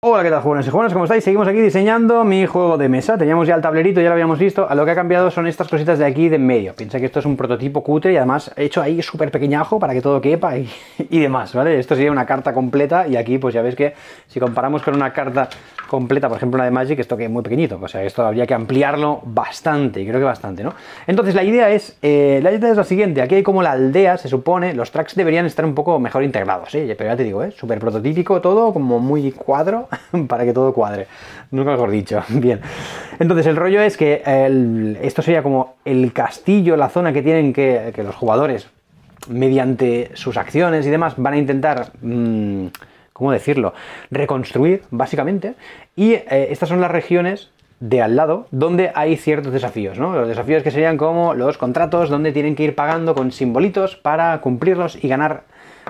Hola, ¿qué tal, jóvenes y jóvenes? ¿Cómo estáis? Seguimos aquí diseñando mi juego de mesa. Teníamos ya el tablerito, ya lo habíamos visto. A lo que ha cambiado son estas cositas de aquí de en medio. Piensa que esto es un prototipo cutre y además he hecho ahí súper pequeñajo para que todo quepa y, y, demás, ¿vale? Esto sería una carta completa y aquí pues ya ves que si comparamos con una carta completa, por ejemplo una de Magic, esto que es muy pequeñito. O sea, esto habría que ampliarlo bastante, creo que bastante, ¿no? Entonces la idea es, eh, la idea es la siguiente. Aquí hay como la aldea, se supone, los tracks deberían estar un poco mejor integrados, ¿eh? Pero ya te digo, ¿eh? Súper prototípico todo, como muy cuadro para que todo cuadre. Nunca mejor dicho. Bien. Entonces, el rollo es que esto sería como el castillo, la zona que tienen que, que, los jugadores, mediante sus acciones y demás, van a intentar. Mmm, ¿Cómo decirlo? Reconstruir, básicamente. Y eh, estas son las regiones de al lado, donde hay ciertos desafíos, ¿no? Los desafíos que serían como los contratos, donde tienen que ir pagando con simbolitos para cumplirlos y ganar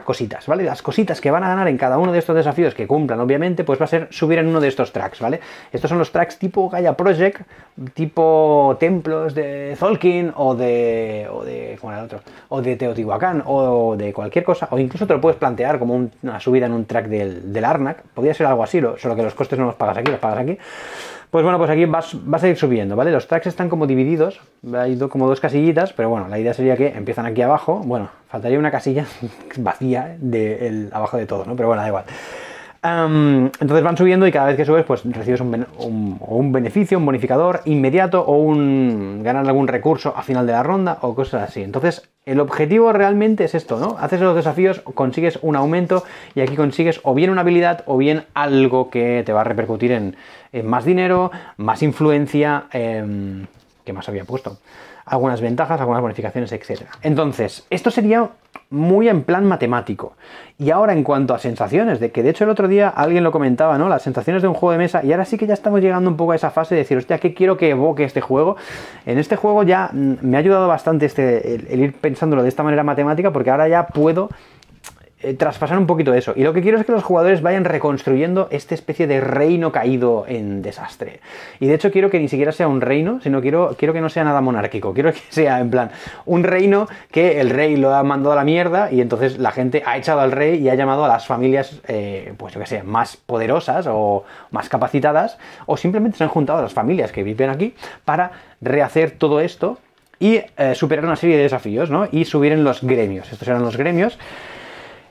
cositas, ¿vale? Las cositas que van a ganar en cada uno de estos desafíos que cumplan, obviamente, pues va a ser subir en uno de estos tracks, ¿vale? Estos son los tracks tipo Gaia Project, tipo templos de Zolkin o de, o de, ¿cómo era el otro? O de Teotihuacán o de cualquier cosa, o incluso te lo puedes plantear como un, una subida en un track del, del Arnak, podría ser algo así, solo que los costes no los pagas aquí, los pagas aquí. Pues bueno, pues aquí vas, a ir subiendo, ¿vale? Los tracks están como divididos, hay como dos casillitas, pero bueno, la idea sería que empiezan aquí abajo, bueno, faltaría una casilla vacía de abajo de todo, ¿no? Pero bueno, da igual. Entonces van subiendo y cada vez que subes pues recibes un, un, un, beneficio, un bonificador inmediato o un ganar algún recurso a final de la ronda o cosas así. Entonces el objetivo realmente es esto, ¿no? Haces los desafíos, consigues un aumento y aquí consigues o bien una habilidad o bien algo que te va a repercutir en, más dinero, más influencia, eh, ¿qué más había puesto? Algunas ventajas, algunas bonificaciones, etc. Entonces, esto sería muy en plan matemático. Y ahora en cuanto a sensaciones, de que de hecho el otro día alguien lo comentaba, ¿no? Las sensaciones de un juego de mesa, y ahora sí que ya estamos llegando un poco a esa fase de decir, hostia, ¿qué quiero que evoque este juego? En este juego ya me ha ayudado bastante este, el ir pensándolo de esta manera matemática, porque ahora ya puedo eh, traspasar un poquito eso. Y lo que quiero es que los jugadores vayan reconstruyendo esta especie de reino caído en desastre. Y de hecho quiero que ni siquiera sea un reino, sino quiero, quiero que no sea nada monárquico. Quiero que sea en plan un reino que el rey lo ha mandado a la mierda y entonces la gente ha echado al rey y ha llamado a las familias, eh, pues yo que sé, más poderosas o más capacitadas, o simplemente se han juntado a las familias que viven aquí para rehacer todo esto y eh, superar una serie de desafíos, ¿no? Y subir en los gremios. Estos eran los gremios.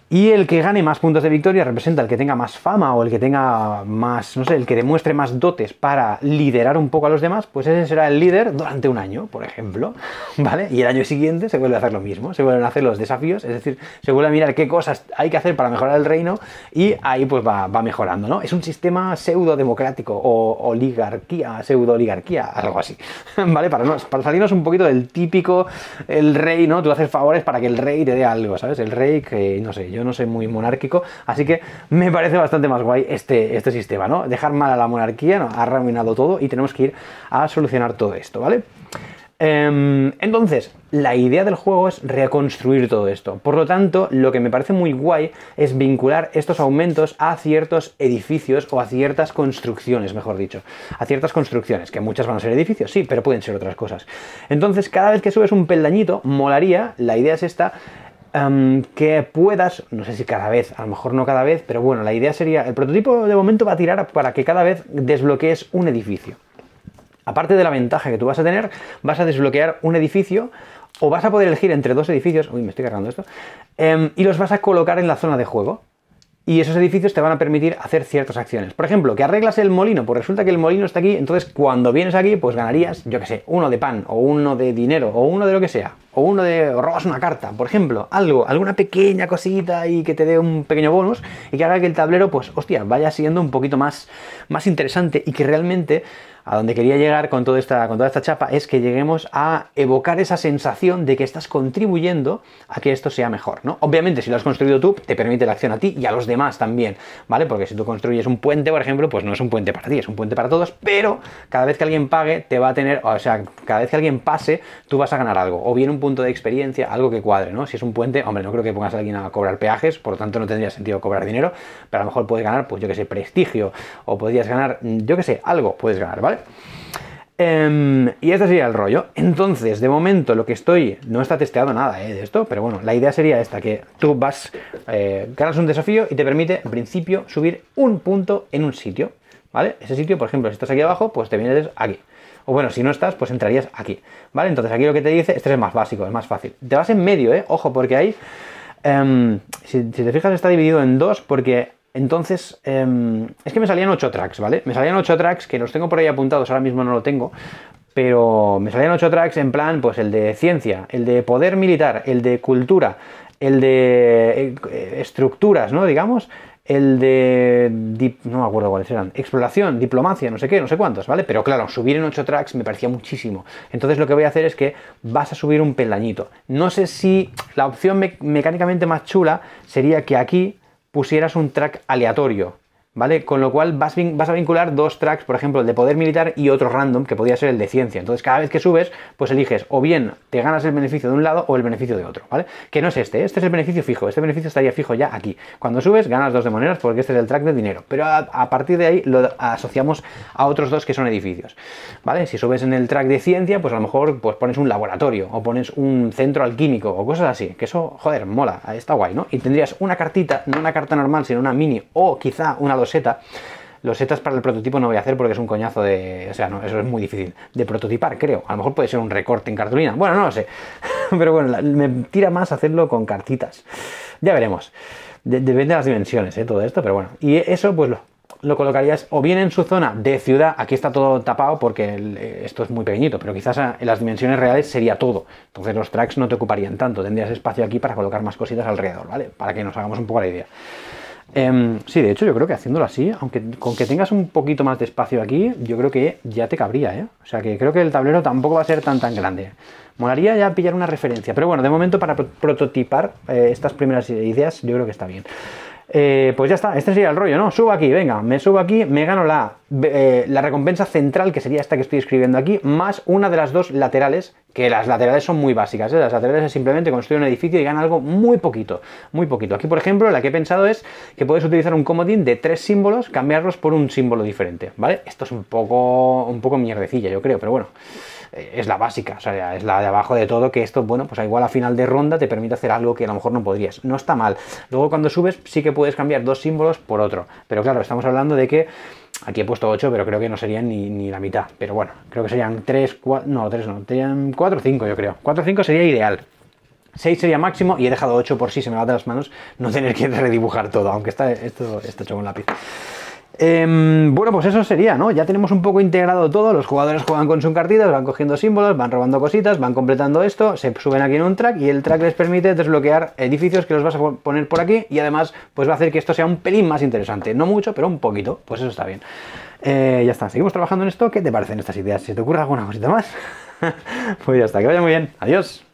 Y el que gane más puntos de victoria representa el que tenga más fama o el que tenga más, no sé, el que demuestre más dotes para liderar un poco a los demás, pues ese será el líder durante un año, por ejemplo, ¿vale? Y el año siguiente se vuelve a hacer lo mismo, se vuelven a hacer los desafíos, es decir, se vuelve a mirar qué cosas hay que hacer para mejorar el reino y ahí pues va, va mejorando, ¿no? Es un sistema pseudo democrático o oligarquía, pseudo oligarquía, algo así, ¿vale? Para, no, para salirnos un poquito del típico, el rey, ¿no? Tú haces favores para que el rey te dé algo, ¿sabes? El rey que, no sé, yo no soy muy monárquico, así que me parece bastante más guay este, este sistema, ¿no? Dejar mal a la monarquía, ¿no? Ha arruinado todo y tenemos que ir a solucionar todo esto, ¿vale? Eh, entonces, la idea del juego es reconstruir todo esto. Por lo tanto, lo que me parece muy guay es vincular estos aumentos a ciertos edificios o a ciertas construcciones, mejor dicho. A ciertas construcciones, que muchas van a ser edificios, sí, pero pueden ser otras cosas. Entonces, cada vez que subes un peldañito, molaría, la idea es esta, Que puedas, no sé si cada vez, a lo mejor no cada vez, pero bueno, la idea sería, el prototipo de momento va a tirar para que cada vez desbloquees un edificio. Aparte de la ventaja que tú vas a tener, vas a desbloquear un edificio o vas a poder elegir entre dos edificios, uy, me estoy cargando esto, um, y los vas a colocar en la zona de juego. Y esos edificios te van a permitir hacer ciertas acciones. Por ejemplo, que arreglas el molino, pues resulta que el molino está aquí, entonces cuando vienes aquí, pues ganarías, yo que sé, uno de pan, o uno de dinero, o uno de lo que sea, o uno de robas una carta, por ejemplo, algo, alguna pequeña cosita y que te dé un pequeño bonus y que haga que el tablero, pues, hostia, vaya siendo un poquito más, más interesante y que realmente a donde quería llegar con, toda esta, con toda esta chapa es que lleguemos a evocar esa sensación de que estás contribuyendo a que esto sea mejor, ¿no? Obviamente, si lo has construido tú, te permite la acción a ti y a los demás también, ¿vale? Porque si tú construyes un puente, por ejemplo, pues no es un puente para ti, es un puente para todos, pero cada vez que alguien pague, te va a tener, o sea, cada vez que alguien pase, tú vas a ganar algo, o bien un punto de experiencia, algo que cuadre, ¿no? Si es un puente, hombre, no creo que pongas a alguien a cobrar peajes, por lo tanto no tendría sentido cobrar dinero, pero a lo mejor puedes ganar, pues yo que sé, prestigio, o podrías ganar, yo que sé, algo puedes ganar, ¿vale? Em, y este sería el rollo. Entonces, de momento, lo que estoy. No está testeado nada eh, de esto, pero bueno, la idea sería esta: que tú vas, eh, ganas un desafío y te permite, en principio, subir un punto en un sitio. ¿Vale? Ese sitio, por ejemplo, si estás aquí abajo, pues te vienes aquí. O bueno, si no estás, pues entrarías aquí. ¿Vale? Entonces aquí lo que te dice, este es el más básico, es más fácil. Te vas en medio, ¿eh? Ojo, porque ahí. Em, si, si te fijas, está dividido en dos, porque entonces, em, es que me salían 8 tracks, ¿vale? Me salían 8 tracks que los tengo por ahí apuntados, ahora mismo no lo tengo, pero me salían 8 tracks en plan, pues el de ciencia, el de poder militar, el de cultura, el de eh, estructuras, ¿no? Digamos, el de. no me acuerdo cuáles eran. Exploración, diplomacia, no sé qué, no sé cuántos, ¿vale? Pero claro, subir en 8 tracks me parecía muchísimo. Entonces lo que voy a hacer es que vas a subir un peldañito. No sé si la opción mecánicamente más chula sería que aquí pusieras un track aleatorio. ¿Vale? Con lo cual vas, a vincular dos tracks, por ejemplo, el de poder militar y otro random, que podría ser el de ciencia. Entonces, cada vez que subes, pues eliges o bien te ganas el beneficio de un lado o el beneficio de otro, ¿vale? Que no es este, este es el beneficio fijo, este beneficio estaría fijo ya aquí. Cuando subes, ganas dos de monedas porque este es el track de dinero, pero a, partir de ahí lo asociamos a otros dos que son edificios, ¿vale? Si subes en el track de ciencia, pues a lo mejor pues pones un laboratorio o pones un centro alquímico o cosas así, que eso, joder, mola, está guay, ¿no? Y tendrías una cartita, no una carta normal, sino una mini o quizá una loseta los setas para el prototipo no voy a hacer porque es un coñazo de. O sea, no, eso es muy difícil. De prototipar, creo. A lo mejor puede ser un recorte en cartulina. Bueno, no lo sé. Pero bueno, me tira más hacerlo con cartitas. Ya veremos. depende de las dimensiones, ¿eh? todo esto, pero bueno. Y eso, pues lo, lo colocarías o bien en su zona de ciudad, aquí está todo tapado porque esto es muy pequeñito, pero quizás en las dimensiones reales sería todo. Entonces los tracks no te ocuparían tanto, tendrías espacio aquí para colocar más cositas alrededor, ¿vale? Para que nos hagamos un poco la idea. Em, sí, de hecho yo creo que haciéndolo así, aunque con que tengas un poquito más de espacio aquí, yo creo que ya te cabría, ¿eh? O sea que creo que el tablero tampoco va a ser tan tan grande. Molaría ya pillar una referencia, pero bueno, de momento para prototipar eh, estas primeras ideas yo creo que está bien. Eh, pues ya está, este sería el rollo, ¿no? Subo aquí, venga, me subo aquí, me gano la, eh, la recompensa central, que sería esta que estoy escribiendo aquí, más una de las dos laterales, que las laterales son muy básicas, ¿eh? las laterales es simplemente construir un edificio y gana algo muy poquito, muy poquito. Aquí, por ejemplo, la que he pensado es que puedes utilizar un comodín de tres símbolos, cambiarlos por un símbolo diferente, ¿vale? Esto es un poco, un poco mierdecilla, yo creo, pero bueno es la básica, o sea, es la de abajo de todo, que esto, bueno, pues igual a final de ronda te permite hacer algo que a lo mejor no podrías. No está mal. Luego cuando subes sí que puedes cambiar dos símbolos por otro. Pero claro, estamos hablando de que Aquí he puesto 8, pero creo que no serían ni, la mitad. Pero bueno, creo que serían 3, 4, no, 3 no, serían 4 o 5 yo creo. 4 o 5 sería ideal. 6 sería máximo y he dejado 8 por si se me va de las manos no tener que redibujar todo, aunque está, esto está hecho con lápiz. Em, bueno, pues eso sería, ¿no? Ya tenemos un poco integrado todo, los jugadores juegan con sus cartitas, van cogiendo símbolos, van robando cositas, van completando esto, se suben aquí en un track y el track les permite desbloquear edificios que los vas a poner por aquí y además pues va a hacer que esto sea un pelín más interesante, no mucho, pero un poquito, pues eso está bien. Eh, ya está, seguimos trabajando en esto, ¿qué te parecen estas ideas? Si te ocurre alguna cosita más, pues ya está, que vaya muy bien, adiós.